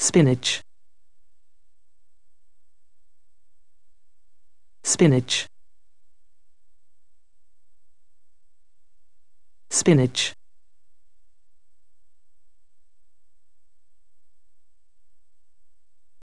spinach. Spinach. Spinach.